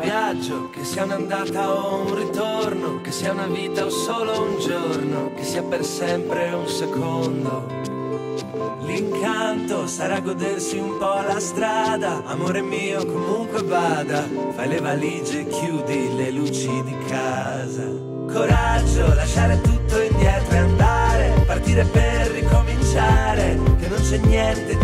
viaggio, che sia un'andata o un ritorno, che sia una vita o solo un giorno, che sia per sempre un secondo. L'incanto sarà godersi un po' la strada, amore mio comunque vada, fai le valigie, chiudi le luci di casa. Coraggio, lasciare tutto indietro e andare, partire per ricominciare, che non c'è niente di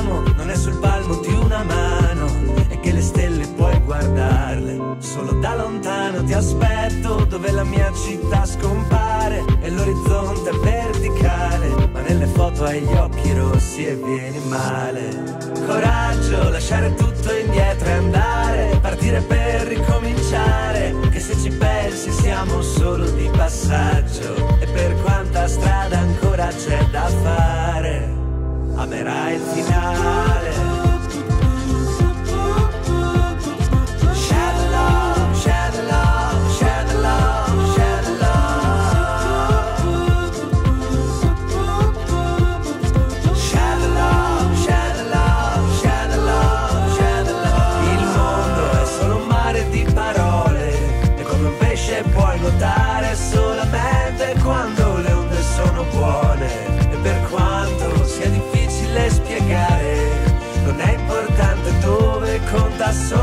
lontano ti aspetto dove la mia città scompare e l'orizzonte è verticale ma nelle foto hai gli occhi rossi e vieni male. Coraggio lasciare tutto indietro e andare partire per ricominciare che se ci pensi siamo solo di passaggio e per quanta strada ancora c'è da fare amerai il finale stare solamente quando le onde sono buone. E per quanto sia difficile spiegare non è importante dove conta solo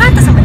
Ah,